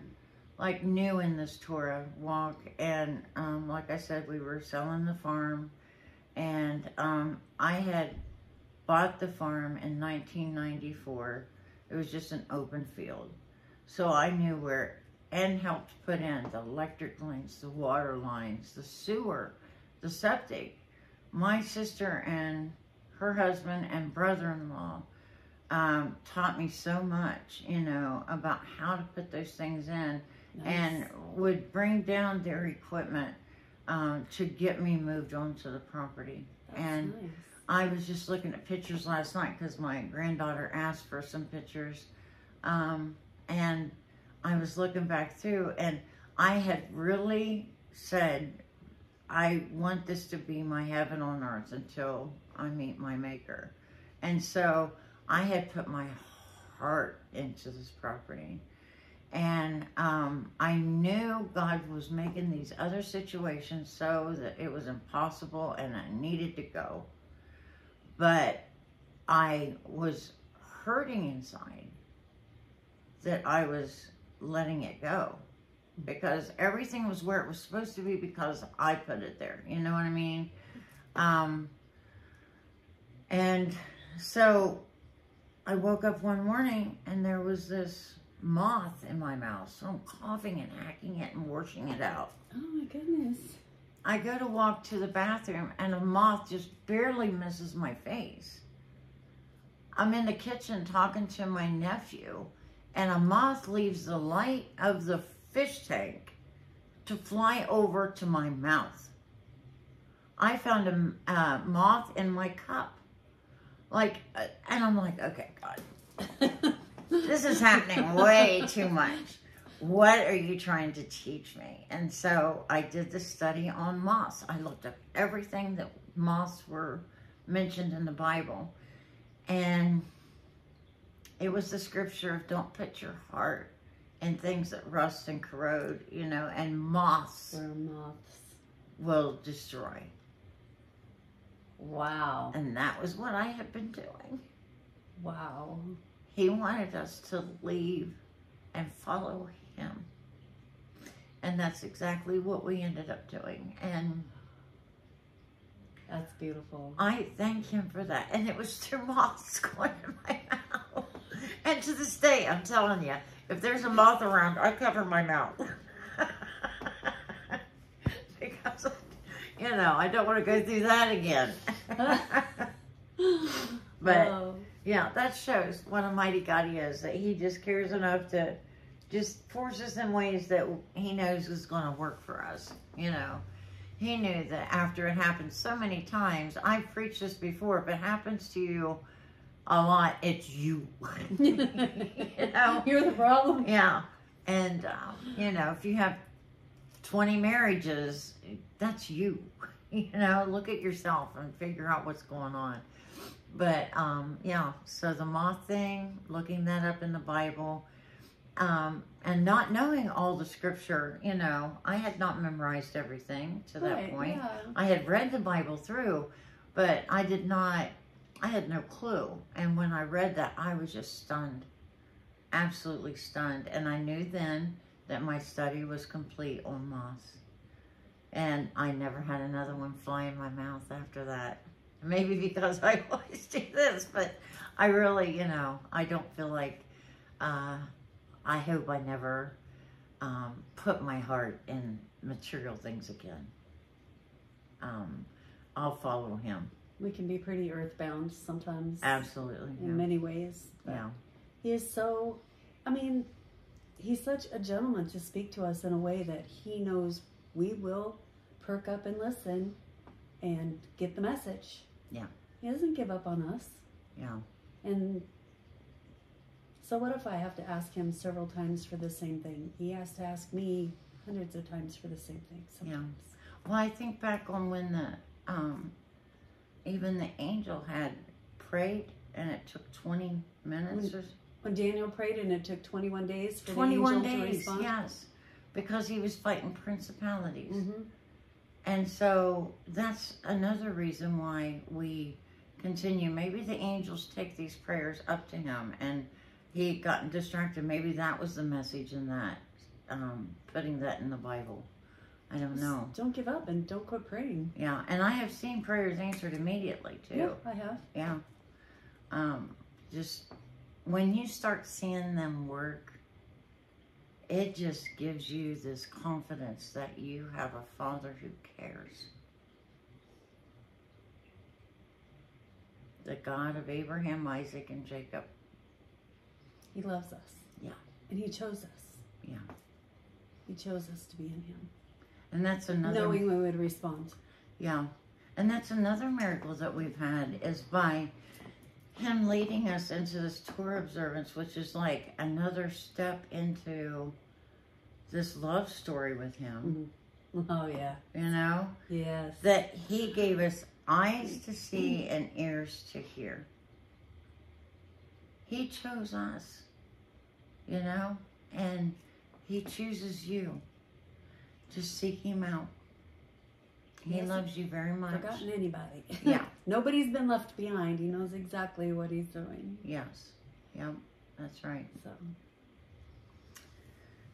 like new in this Torah walk, and um, like I said, we were selling the farm, and um, I had bought the farm in 1994. It was just an open field. So I knew where, and helped put in the electric lines, the water lines, the sewer, the septic. My sister and her husband and brother-in-law um, taught me so much, you know, about how to put those things in Nice. and would bring down their equipment um, to get me moved onto the property. That's and nice. I was just looking at pictures last night because my granddaughter asked for some pictures. Um, and I was looking back through, and I had really said, I want this to be my heaven on earth until I meet my maker. And so I had put my heart into this property. And um, I knew God was making these other situations so that it was impossible and I needed to go. But I was hurting inside that I was letting it go because everything was where it was supposed to be because I put it there. You know what I mean? Um, and so I woke up one morning and there was this moth in my mouth. So I'm coughing and hacking it and washing it out. Oh my goodness. I go to walk to the bathroom and a moth just barely misses my face. I'm in the kitchen talking to my nephew and a moth leaves the light of the fish tank to fly over to my mouth. I found a uh, moth in my cup. Like, uh, and I'm like, okay, God, (laughs) this is happening way too much. What are you trying to teach me? And so I did the study on moths. I looked up everything that moths were mentioned in the Bible. And it was the scripture of don't put your heart in things that rust and corrode, you know, and moths moths. will destroy. Wow. And that was what I had been doing. Wow. He wanted us to leave and follow him. And that's exactly what we ended up doing. And That's beautiful. I thank him for that. And it was through moths (laughs) going in my mouth. And to this day, I'm telling you, if there's a moth around, I cover my mouth. (laughs) because, you know, I don't want to go through that again. (laughs) but. Oh, Yeah, that shows what a mighty God he is. That he just cares enough to just force us in ways that he knows is going to work for us. You know, he knew that after it happened so many times. I've preached this before. If it happens to you a lot, it's you. (laughs) (laughs) you know, You're the problem. yeah. And um, you know, if you have twenty marriages, that's you. (laughs) You know, look at yourself and figure out what's going on. But um, yeah, so the moth thing, looking that up in the Bible, um, and not knowing all the scripture, you know, I had not memorized everything to that Right, point. yeah. I had read the Bible through, but I did not, I had no clue. And when I read that, I was just stunned, absolutely stunned. And I knew then that my study was complete on moths. And I never had another one fly in my mouth after that. Maybe because I (laughs) always do this, but I really, you know, I don't feel like, uh, I hope I never um, put my heart in material things again. Um, I'll follow him. We can be pretty earthbound sometimes Absolutely. in Yeah. many ways. yeah. He is so, I mean, he's such a gentleman to speak to us in a way that he knows we will perk up and listen and get the message. Yeah. He doesn't give up on us. Yeah. And so, what if I have to ask him several times for the same thing? He has to ask me hundreds of times for the same thing sometimes. Well, I think back on when the, um, even the angel had prayed and it took 20 minutes or When Daniel prayed and it took 21 days for 21 the angel to days. respond. Yes. Because he was fighting principalities. hmm And so that's another reason why we continue. Maybe the angels take these prayers up to him and he had gotten distracted. Maybe that was the message in that, um, putting that in the Bible. I don't know. Don't give up and don't quit praying. Yeah, and I have seen prayers answered immediately too. Yeah, I have. Yeah. um, just when you start seeing them work, it just gives you this confidence that you have a father who cares. The God of Abraham, Isaac, and Jacob. He loves us. Yeah. And he chose us. Yeah. He chose us to be in him. And that's another Knowing we would respond. Yeah. And that's another miracle that we've had is by him leading us into this Torah observance, which is like another step into this love story with him, mm-hmm. Oh yeah. you know? Yes. That he gave us eyes to see and ears to hear. He chose us, you know? And he chooses you to seek him out. He Yes. loves you very much. Forgotten anybody. Yeah. (laughs) Nobody's been left behind. He knows exactly what he's doing. Yes. Yep. That's right. So.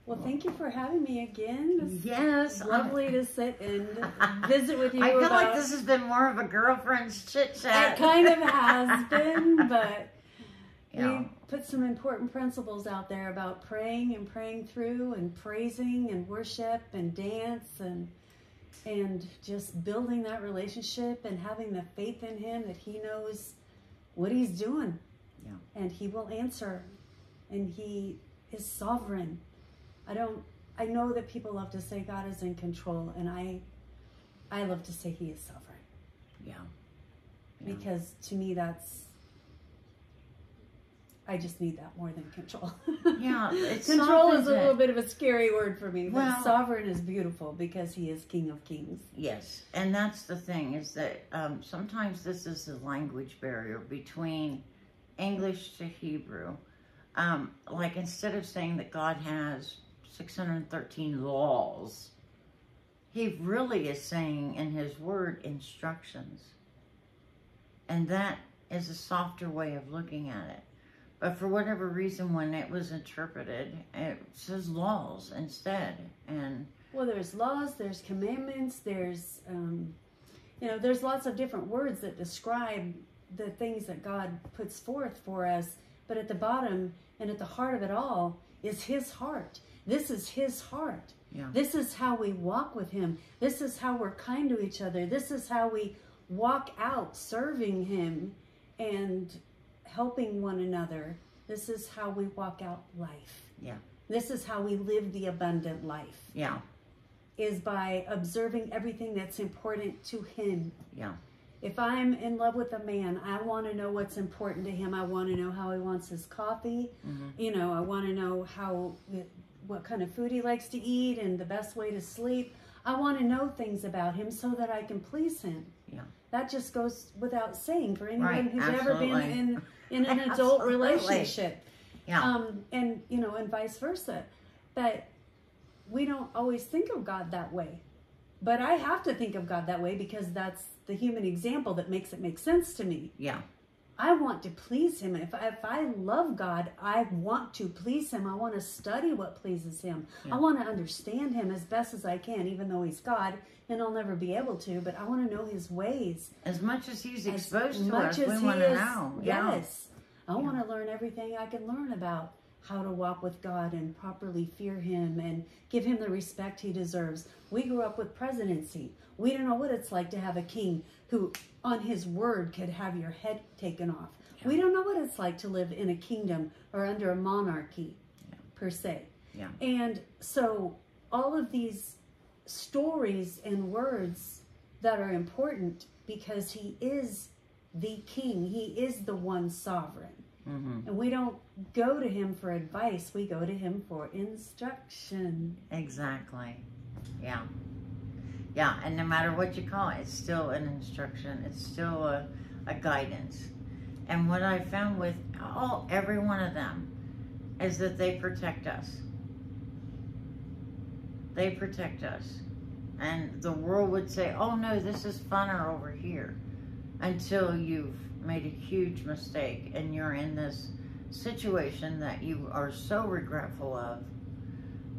Well, thank you for having me again. It's Yes. lovely to sit and (laughs) visit with you. I feel about, like this has been more of a girlfriend's chit chat. It kind of has been, but (laughs) Yeah. we put some important principles out there about praying and praying through and praising and worship and dance and and just building that relationship and having the faith in him that he knows what he's doing. Yeah. And he will answer and he is sovereign. I don't I know that people love to say God is in control and I I love to say he is sovereign Yeah. Yeah. because to me that's I just need that more than control. (laughs) Yeah, (laughs) control is a little bit of a scary word for me, but Well- sovereign is beautiful because he is King of Kings. Yes, and that's the thing is that um, sometimes this is the language barrier between English to Hebrew. Um, like instead of saying that God has 613 laws, he really is saying in his word instructions. And that is a softer way of looking at it. But for whatever reason, when it was interpreted, it says laws instead. And Well, there's laws, there's commandments, there's, um, you know, there's lots of different words that describe the things that God puts forth for us. But at the bottom and at the heart of it all is His heart. This is His heart. Yeah. This is how we walk with Him. This is how we're kind to each other. This is how we walk out serving Him and helping one another. This is how we walk out life. Yeah. This is how we live the abundant life yeah, is by observing everything that's important to him. yeah, If I'm in love with a man, I want to know what's important to him. I want to know how he wants his coffee. Mhm. You know, I want to know how what kind of food he likes to eat and the best way to sleep. I want to know things about him so that I can please him. Yeah. That just goes without saying for anyone Right, who's ever been in in an adult Absolutely. relationship yeah, um, and you know, and vice versa. But we don't always think of God that way. But I have to think of God that way because that's the human example that makes it make sense to me. yeah, I want to please Him. If if I love God, I want to please Him. I want to study what pleases Him. Yeah. I want to understand Him as best as I can, even though He's God and I'll never be able to. But I want to know His ways As much as he's as exposed to much us, we as he want to know. Yeah. Yes. I want to learn everything I can learn about how to walk with God and properly fear Him and give Him the respect He deserves. We grew up with presidency. We don't know what it's like to have a king who, on his word, could have your head taken off. We don't know what it's like to live in a kingdom or under a monarchy, per se. Yeah. And so, all of these stories and words that are important because he is the king, he is the one sovereign. hmm And we don't go to him for advice, we go to him for instruction. Exactly. Yeah. Yeah, and no matter what you call it, it's still an instruction. It's still a, a guidance. And what I found with all every one of them is that they protect us. They protect us. And the world would say, oh no, this is funner over here. Until you've made a huge mistake and you're in this situation that you are so regretful of.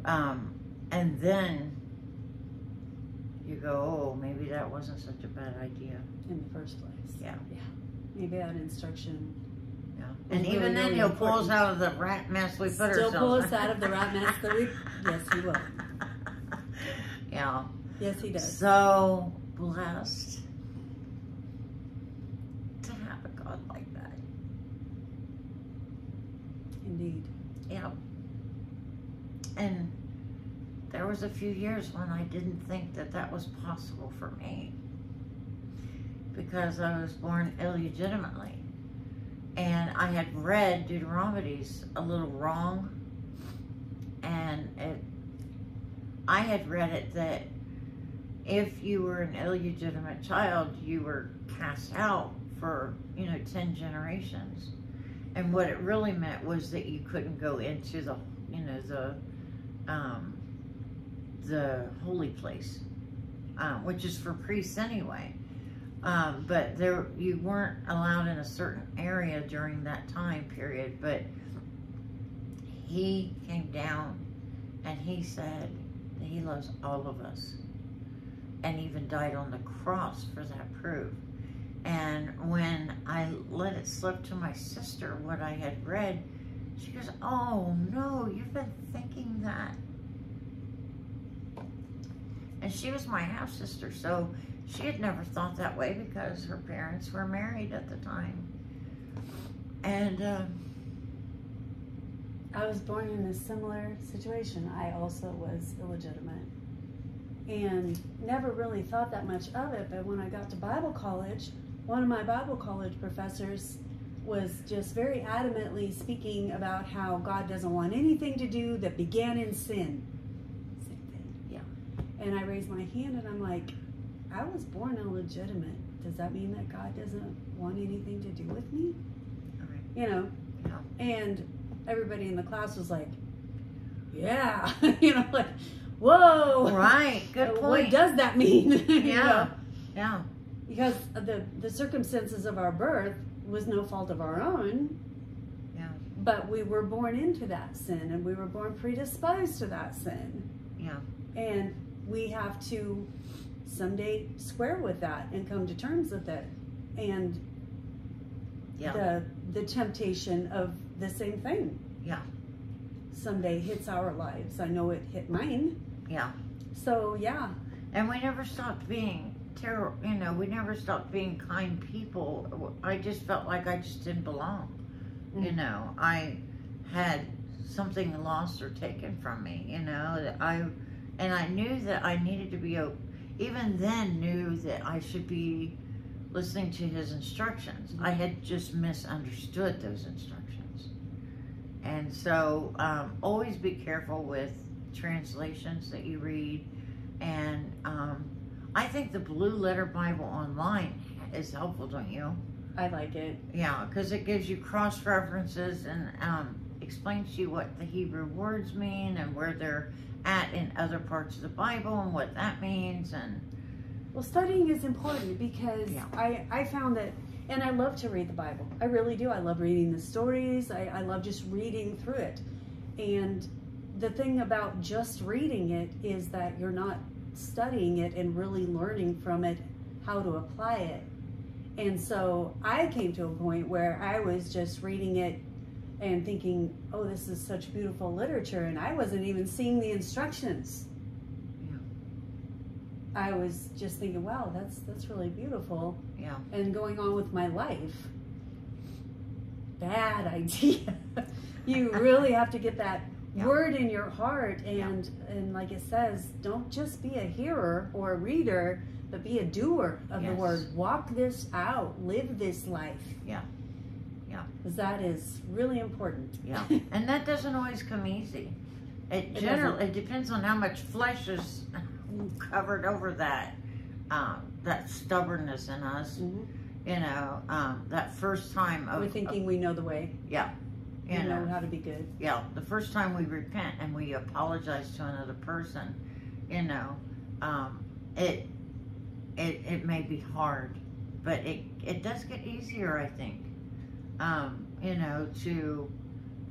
Um, and then you go, oh, maybe that wasn't such a bad idea. in the first place. Yeah. Yeah. Maybe that instruction Yeah. And really, even then, really he'll pull us out of the rat mess we put Still ourselves pull us out of the rat mess that we. (laughs) Yes, he will. yeah. Yes, he does. So blessed to have a God like that. Indeed. Yeah. And there was a few years when I didn't think that that was possible for me because I was born illegitimately. And I had read Deuteronomies a little wrong. And it, I had read it that if you were an illegitimate child, you were cast out for, you know, 10 generations. And what it really meant was that you couldn't go into the, you know, the, um, the holy place, um, which is for priests anyway. Um, but there, you weren't allowed in a certain area during that time period. But he came down and he said that he loves all of us, and even died on the cross for that proof. And when I let it slip to my sister what I had read, she goes, Oh no, you've been thinking that. And she was my half sister, so she had never thought that way because her parents were married at the time. And uh, I was born in a similar situation. I also was illegitimate and never really thought that much of it. But when I got to Bible college, one of my Bible college professors was just very adamantly speaking about how God doesn't want anything to do that began in sin. Same thing. Yeah. And I raised my hand and I'm like, I was born illegitimate. Does that mean that God doesn't want anything to do with me? Right. You know? Yeah. And everybody in the class was like, yeah. (laughs) you know, like, whoa. right, good (laughs) point. What does that mean? (laughs) You Yeah. know? yeah, Because the, the circumstances of our birth was no fault of our own. Yeah. But we were born into that sin and we were born predisposed to that sin. yeah, And we have to someday square with that and come to terms with it. And yeah, the the temptation of the same thing yeah, someday hits our lives. I know it hit mine. yeah. So yeah, And we never stopped being terror. You know, we never stopped being kind people. I just felt like I just didn't belong. You Mhm. know, I had something lost or taken from me. You know, I, and I knew that I needed to be. Even then, knew that I should be listening to his instructions. I had just misunderstood those instructions, and so um, always be careful with translations that you read. And um, I think the Blue Letter Bible online is helpful, don't you? I like it. Yeah, because it gives you cross references and um, explains to you what the Hebrew words mean and where they're at in other parts of the Bible and what that means. And Well, studying is important because Yeah. I I found that, and I love to read the Bible. I really do. I love reading the stories. I, I love just reading through it. And the thing about just reading it is that you're not studying it and really learning from it how to apply it. And so I came to a point where I was just reading it and thinking, oh, this is such beautiful literature. And I wasn't even seeing the instructions. Yeah. I was just thinking, wow, that's that's really beautiful. yeah, And going on with my life. Bad (laughs) idea. you really have to get that (laughs) Yeah. word in your heart and and like it says, don't just be a hearer or a reader, but be a doer of the Yes. word. Walk this out. Live this life. Yeah. Yeah. Because that is really important. yeah. (laughs) and that doesn't always come easy. It It generally it depends on how much flesh is covered over that um, that stubbornness in us. Mhm. You know, um, that first time of We're thinking we know the way. yeah, you know know, how to be good. yeah, the first time we repent and we apologize to another person, you know, um, it it it may be hard, but it it does get easier, I think. Um, you know, to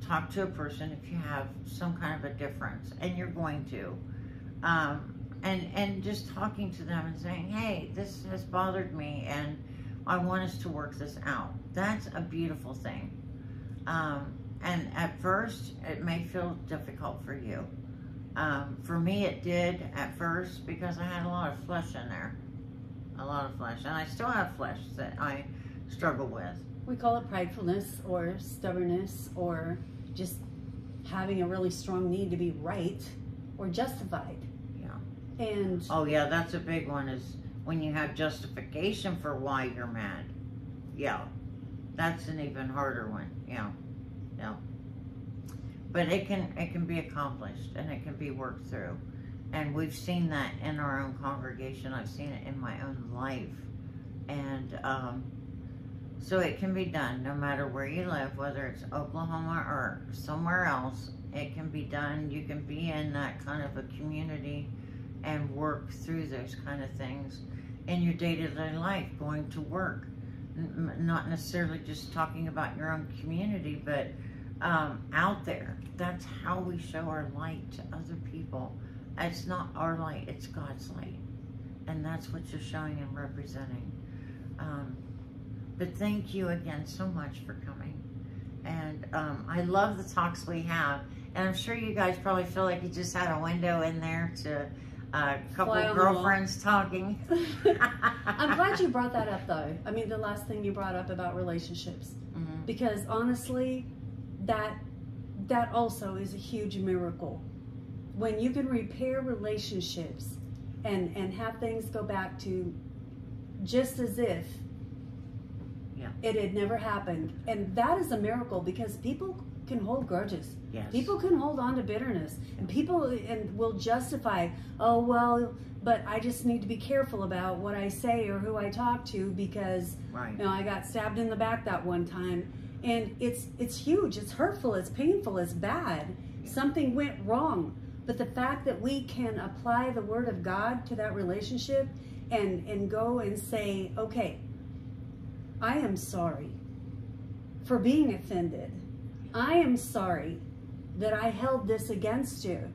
talk to a person if you have some kind of a difference, and you're going to, um, and and just talking to them and saying, hey, this has bothered me, and I want us to work this out. That's a beautiful thing Um, and at first, it may feel difficult for you. Um, for me, it did at first because I had a lot of flesh in there. A lot of flesh. And I still have flesh that I struggle with. We call it pridefulness or stubbornness or just having a really strong need to be right or justified. Yeah. And Oh, yeah, that's a big one is when you have justification for why you're mad. Yeah. That's an even harder one. Yeah. Yeah. But it can it can be accomplished and it can be worked through. And we've seen that in our own congregation. I've seen it in my own life. And um, so it can be done no matter where you live, whether it's Oklahoma or somewhere else. It can be done. You can be in that kind of a community and work through those kind of things in your day-to-day life, going to work. N- not necessarily just talking about your own community, but um, out there. That's how we show our light to other people. It's not our light, it's God's light. And that's what you're showing and representing. Um, but thank you again so much for coming. And um, I love the talks we have. And I'm sure you guys probably feel like you just had a window in there to uh, a couple Fly the wall. girlfriends talking. (laughs) (laughs) I'm glad you brought that up though. I mean, the last thing you brought up about relationships. Mhm. Because honestly, that that also is a huge miracle. When you can repair relationships and and have things go back to just as if. It had never happened. And that is a miracle because people can hold grudges. Yes. People can hold on to bitterness, and people and will justify, oh well, but I just need to be careful about what I say or who I talk to because Right. you know I got stabbed in the back that one time, and it's it's huge, it's hurtful, it's painful, it's bad. Something went wrong, but the fact that we can apply the word of God to that relationship and and go and say, okay, I am sorry for being offended. I am sorry that I held this against you.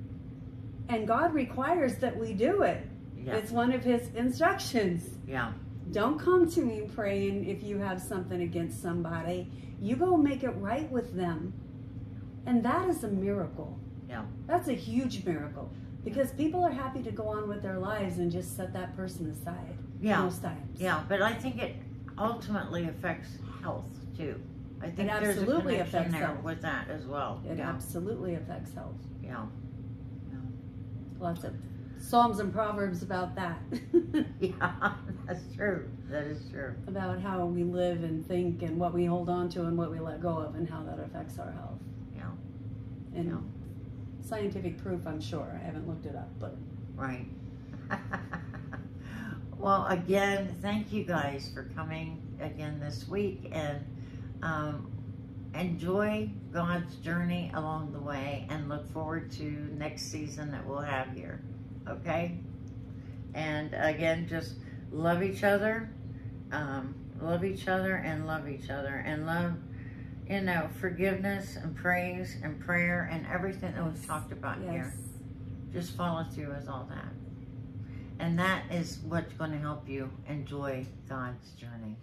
And God requires that we do it. Yeah. It's one of his instructions. Yeah. Don't come to me praying if you have something against somebody. You go make it right with them. And that is a miracle. Yeah. That's a huge miracle. Because people are happy to go on with their lives and just set that person aside. Yeah. Most times. Yeah, but I think it ultimately affects health too. I think It there's a absolutely connection affects there health. with that as well. It yeah. absolutely affects health. yeah. Lots of Psalms and Proverbs about that. (laughs) (laughs) Yeah. That's true. That is true. about how we live and think and what we hold on to and what we let go of and how that affects our health. Yeah. And Yeah. scientific proof, I'm sure. I haven't looked it up, but Right. (laughs) well, again, thank you guys for coming again this week and um, enjoy God's journey along the way and look forward to next season that we'll have here. Okay? And again, just love each other, um, love each other, and love each other, and love, you know, forgiveness and praise and prayer and everything that we've talked about here just follow through with all that. And that is what's going to help you enjoy God's journey.